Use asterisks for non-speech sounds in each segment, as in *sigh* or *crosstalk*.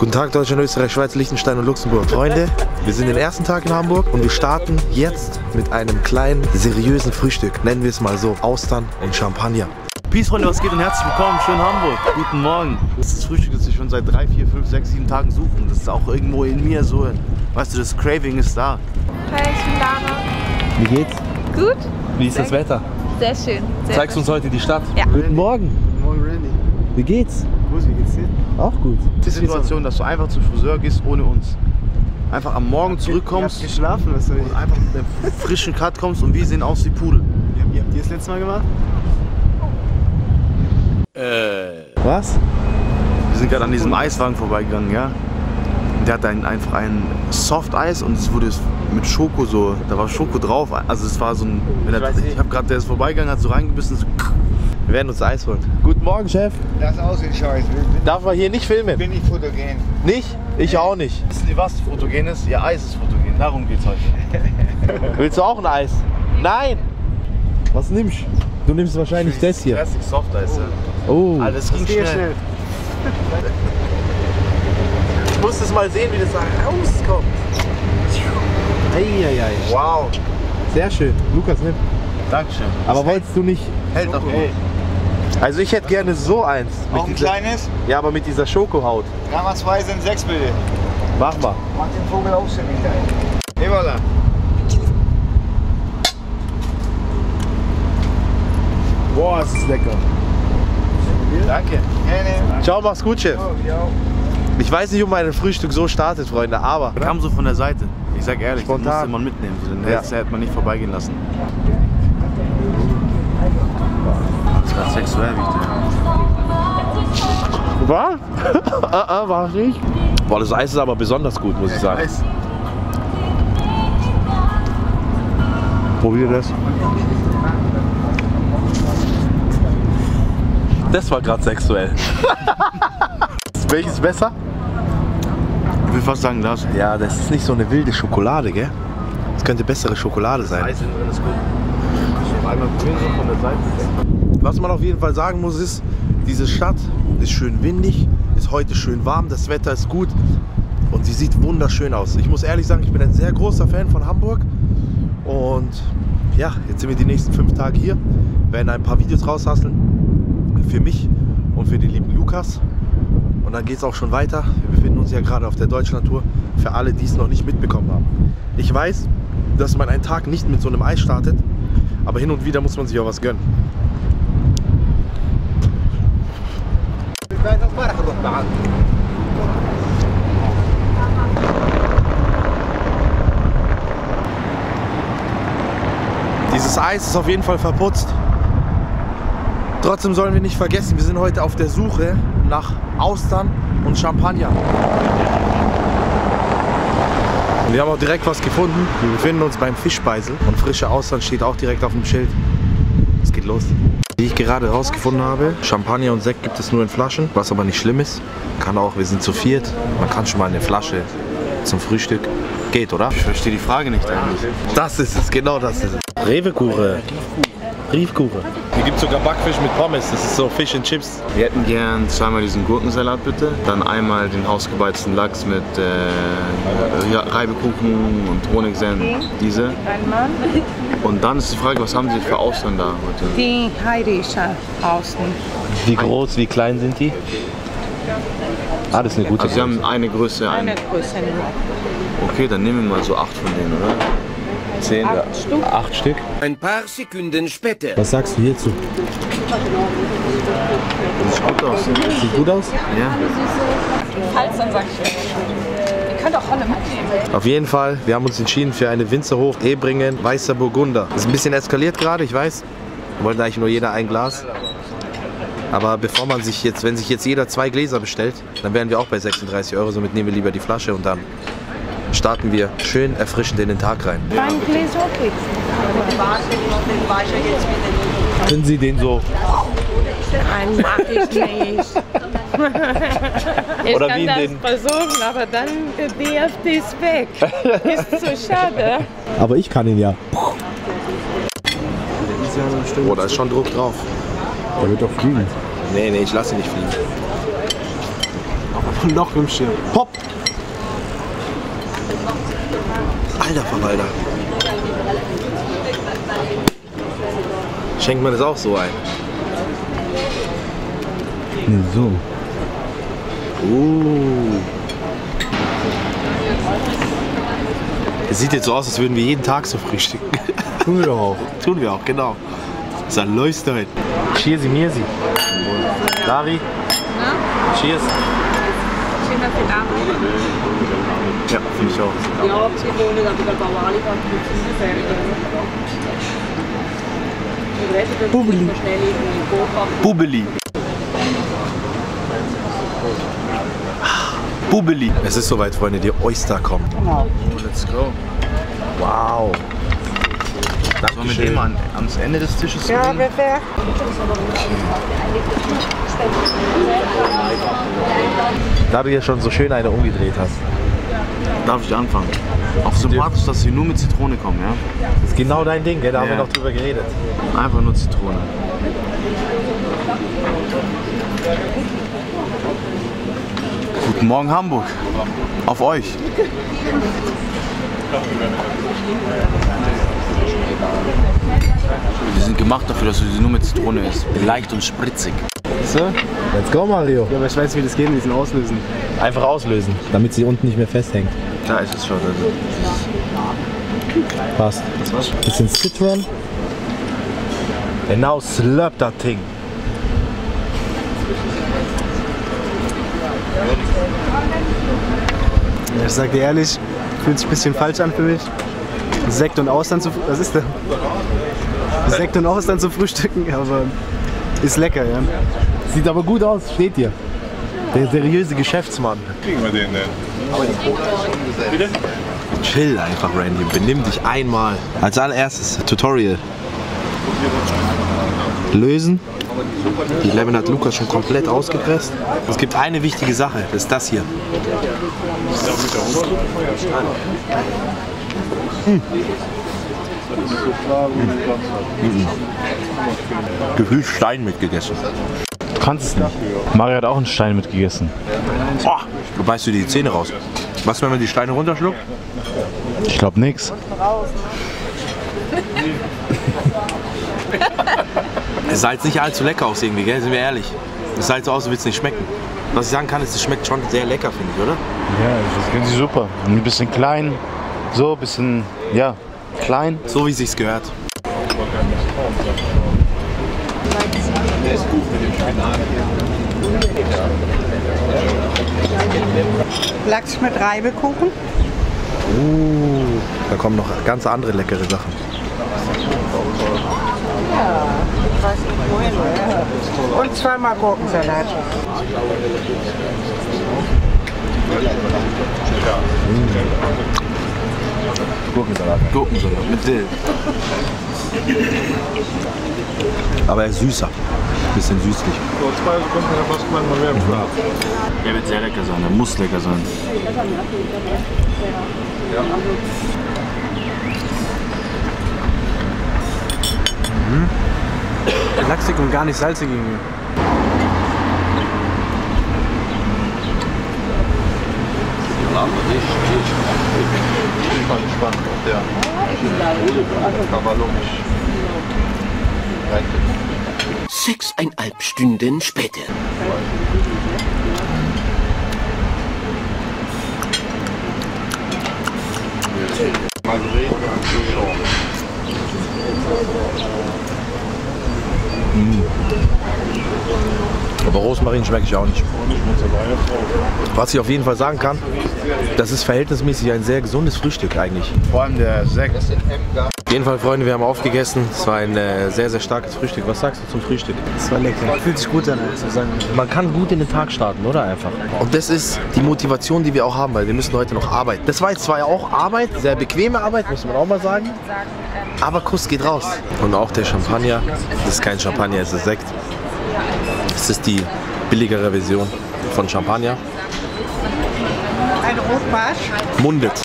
Guten Tag Deutschland, Österreich, Schweiz, Liechtenstein und Luxemburg. Freunde, wir sind den ersten Tag in Hamburg und wir starten jetzt mit einem kleinen, seriösen Frühstück. Nennen wir es mal so, Austern und Champagner. Peace Freunde, was geht und herzlich willkommen, schön Hamburg. Guten Morgen. Das ist das Frühstück, das wir schon seit 3, 4, 5, 6, 7 Tagen suchen. Das ist auch irgendwo in mir so, weißt du, das Craving ist da. Hi, ich bin Lara. Wie geht's? Gut? Wie ist das Wetter? Sehr schön. Sehr Zeigst gut. uns heute die Stadt. Ja. Guten Morgen. Morgen Randy. Wie geht's? Grüß, wie geht's dir? Auch gut. Die Situation, dass du einfach zum Friseur gehst ohne uns. Einfach am Morgen zurückkommst geschlafen, was soll ich? und einfach mit einem frischen Cut kommst und wir sehen aus wie Pudel. Wie habt- wie habt ihr das letzte Mal gemacht? Was? Wir sind gerade an diesem Eiswagen vorbeigegangen, ja. Der hatte ein, einfach ein Soft-Eis und es wurde mit Schoko so, da war Schoko drauf. Also es war so ein, er, ich habe gerade, der ist vorbeigegangen, hat so reingebissen, so, Wir werden uns Eis holen. Guten Morgen, Chef. Das aussieht scheiße. Bin, Darf man hier nicht filmen? bin ich fotogen. Nicht? Ich auch nicht. wissen Sie was fotogen ist? Ihr Eis ist fotogen, darum geht's heute. *laughs* Willst du auch ein Eis? Nein! Was nimmst du? Du nimmst wahrscheinlich das hier. Classic Soft-Eis, ja. Oh. Alles ging schnell. schnell. *laughs* Ich muss es mal sehen, wie das rauskommt. Eieiei. Wow. Sehr schön. Lukas, nimm. Dankeschön. Aber wolltest du nicht. Hält auch Okay. Also ich hätte gerne so eins. Mit Auch ein dieser, kleines? ja, aber mit dieser Schokohaut. 3 mal 2 sind 6 bitte. Mach mal. Mach den Vogel ausständig ein. Et voilà. Boah, es ist lecker. Danke. Gerne. Ciao, mach's gut, Chef. Ich weiß nicht, ob mein Frühstück so startet, Freunde, aber. Kam so von der Seite. Ich sag ehrlich, den Spontan. musste man mitnehmen. So, Den Ja. hätte- hätte man nicht vorbeigehen lassen. Das war sexuell wichtig. Was? *laughs* ah, ah, war nicht. Boah, das Eis ist aber besonders gut, muss ich sagen. Eis. Probier das. Das war gerade sexuell. *laughs* Welches ist besser? Ich will fast sagen, das. Ja, das ist nicht so eine wilde Schokolade, gell? Das könnte bessere Schokolade sein. Eis innen drin ist gut. Einmal von der Seite. Was man auf jeden Fall sagen muss, ist, diese Stadt ist schön windig, ist heute schön warm, das Wetter ist gut und sie sieht wunderschön aus. Ich muss ehrlich sagen, ich bin ein sehr großer Fan von Hamburg und ja, jetzt sind wir die nächsten fünf Tage hier, werden ein paar Videos raushasseln für mich und für den lieben Lukas und dann geht es auch schon weiter. Wir befinden uns ja gerade auf der Deutschlandtour, für alle, die es noch nicht mitbekommen haben. Ich weiß, dass man einen Tag nicht mit so einem Eis startet, aber hin und wieder muss man sich auch was gönnen. Dieses Eis ist auf jeden Fall verputzt. Trotzdem sollen wir nicht vergessen, wir sind heute auf der Suche nach Austern und Champagner. Und wir haben auch direkt was gefunden. Wir befinden uns beim Fischspeisel und frische Austern steht auch direkt auf dem Schild. Es geht los. Wie ich gerade herausgefunden habe, Champagner und Sekt gibt es nur in Flaschen, was aber nicht schlimm ist. Kann auch, wir sind zu viert. Man kann schon mal eine Flasche zum Frühstück. Geht, oder? Ich verstehe die Frage nicht eigentlich. Das ist es, genau das ist es. Revekuche. Riefkuche. Gibt sogar Backfisch mit Pommes. Das ist so Fish and Chips. Wir hätten gern zweimal diesen Gurkensalat bitte, dann einmal den hausgebeizten Lachs mit äh, Reibekuchen und Honigsenf, diese. Einmal *laughs* Und dann ist die Frage, was haben Sie für Austern da heute? die heirische außen. Wie groß, wie klein sind die? Ah, das ist eine gute Also Sie haben eine Größe, Eine ein, Größe okay, dann nehmen wir mal so acht von denen, oder? Zehn, Acht Stück. acht Stück. Ein paar Sekunden später. Was sagst du hierzu? Sieht gut aus. Sieht gut aus? Ja. Falls, dann sag ich Ihr könnt auch Rolle mitnehmen. Auf jeden Fall, wir haben uns entschieden für eine Winzerhof Ebringen Weißer Burgunder. Ist ein bisschen eskaliert gerade, ich weiß. Wir wollten eigentlich nur jeder ein Glas. Aber bevor man sich jetzt, wenn sich jetzt jeder zwei Gläser bestellt, dann wären wir auch bei 36 Euro. Somit nehmen wir lieber die Flasche und dann starten wir schön erfrischend in den Tag rein. Können Sie den so Einen mag ich *laughs* nicht. *laughs* ich Oder kann wie in das den- versuchen, aber dann wirft es weg. *laughs* Ist so schade. Aber ich kann ihn ja. Oh, da ist schon Druck drauf. Der wird doch fliegen. Nee, nee, ich lasse ihn nicht fliegen. Und noch fünf Sterne. Pop! Alter Verwalter. Schenkt man das auch so ein? So. Uh. Es sieht jetzt so aus, als würden wir jeden Tag so frühstücken. *laughs* Tun wir doch auch. Tun wir auch, genau. Das läuft heute. Cheersy, mirsi. Dari. Cheers. Ja, finde ich auch. Bubeli. Bubeli. Es ist soweit, Freunde, die Oyster kommen. Let's go. Wow. Sollen wir mit dem an, ans Ende des Tisches Ja, gehen? bitte. Da du ja schon so schön eine umgedreht hast. Darf ich anfangen? Auch sympathisch, dass sie nur mit Zitrone kommen, ja? Das ist genau dein Ding, gell? Da haben Ja. wir noch drüber geredet. Einfach nur Zitrone. Guten Morgen Hamburg. Auf euch. Die sind gemacht dafür, dass du sie nur mit Zitrone isst. Leicht und spritzig. Let's go, Mario. Ja, aber ich weiß, wie das geht mit diesen Auslösen. Einfach auslösen, damit sie unten nicht mehr festhängt. Da ist es schon. Also. Passt. Bisschen Citron. And now slurp that thing. Ich sag dir ehrlich, fühlt sich ein bisschen falsch an für mich. Sekt und Austern zu Was ist denn? Sekt und Austern zu frühstücken, aber ist lecker, ja. Sieht aber gut aus, steht dir. Der seriöse Geschäftsmann. Kriegen wir den denn? Chill einfach, Randy. Benimm dich einmal. Als allererstes, Tutorial. Lösen. Die Lemon hat Lukas schon komplett ausgepresst. Es gibt eine wichtige Sache, das ist das hier. Gefühlt Stein mitgegessen. Du kannst es nicht. Mario hat auch einen Stein mitgegessen. Oh, du beißt dir die Zähne raus. Was, wenn man die Steine runterschluckt? Ich glaube nix. Es sah jetzt nicht allzu lecker aus irgendwie, gell? Sind wir ehrlich. Es sah jetzt so aus, als würde es nicht schmecken. Was ich sagen kann, ist, es schmeckt schon sehr lecker, finde ich, oder? Ja, das finden sie super. Ein bisschen klein, so ein bisschen, ja, klein. So wie es sich gehört. Lachs mit Reibekuchen. Uh, da kommen noch ganz andere leckere Sachen. Und zweimal Gurkensalat. Gurkensalat mit Dill. Aber er ist süßer. Bisschen süßlich. So, zwei Sekunden, dann fast man mal mehr im Schlaf. Der wird sehr lecker sein, der muss lecker sein. Lachsig und gar nicht salzig irgendwie. Spannend, ja. Aber logisch. Sechseinhalb Stunden später. Souchon. Aber Rosmarin schmecke ich auch nicht. Was ich auf jeden Fall sagen kann, das ist verhältnismäßig ein sehr gesundes Frühstück eigentlich. Vor allem der Sekt. Auf jeden Fall, Freunde, wir haben aufgegessen. Es war ein äh, sehr, sehr starkes Frühstück. Was sagst du zum Frühstück? Das war lecker. Fühlt sich gut an, muss ich sagen. Man kann gut in den Tag starten, oder einfach? Und das ist die Motivation, die wir auch haben, weil wir müssen heute noch arbeiten. Das war jetzt zwar ja auch Arbeit, sehr bequeme Arbeit, muss man auch mal sagen. Aber Kuss geht raus. Und auch der Champagner, das ist kein Champagner, es ist Sekt. Es ist die billigere Version von Champagner. Ein Rotbarsch. Mundet.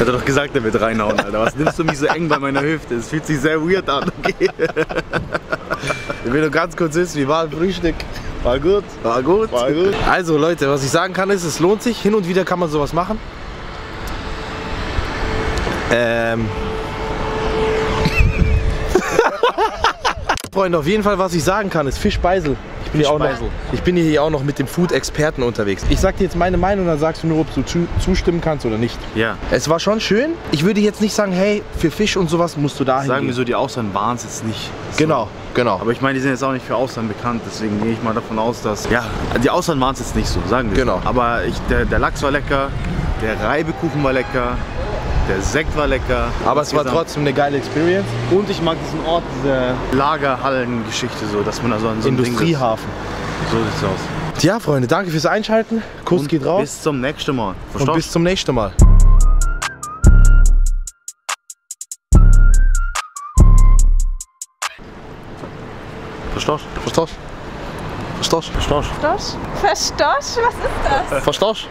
Hat er doch gesagt, er wird reinhauen, Alter. Was nimmst du mich so eng bei meiner Hüfte? Es fühlt sich sehr weird an, okay? Ich will nur ganz kurz wissen, wie war das Frühstück? War gut. War gut. War gut. Also Leute, was ich sagen kann ist, es lohnt sich. Hin und wieder kann man sowas machen. Ähm. Freunde, auf jeden Fall, was ich sagen kann, ist Fischbeisel. Ich bin, hier auch noch, ich bin hier auch noch mit dem Food-Experten unterwegs. Ich sag dir jetzt meine Meinung, dann sagst du nur, ob du zu, zustimmen kannst oder nicht. Ja. Es war schon schön. Ich würde jetzt nicht sagen, hey, für Fisch und sowas musst du dahin Sagen gehen. wir so, die Ausland waren es jetzt nicht. so. Genau, genau. Aber ich meine, die sind jetzt auch nicht für Ausland bekannt, deswegen gehe ich mal davon aus, dass. Ja, die Ausland waren es jetzt nicht so, sagen wir. Genau. So. Aber ich, der, der Lachs war lecker, der Reibekuchen war lecker, der Sekt war lecker. Aber es war trotzdem eine geile Experience. Und ich mag diesen Ort, diese Lagerhallen-Geschichte so, dass man da so an so einem Industriehafen. So sieht's aus. Ja, Freunde, danke fürs Einschalten. Kuss Und geht raus. Bis zum nächsten Mal. und Verstehst? bis zum nächsten Mal. Verstehst? Verstehst? Verstehst? Verstehst? Verstehst? Was ist das? Verstehst?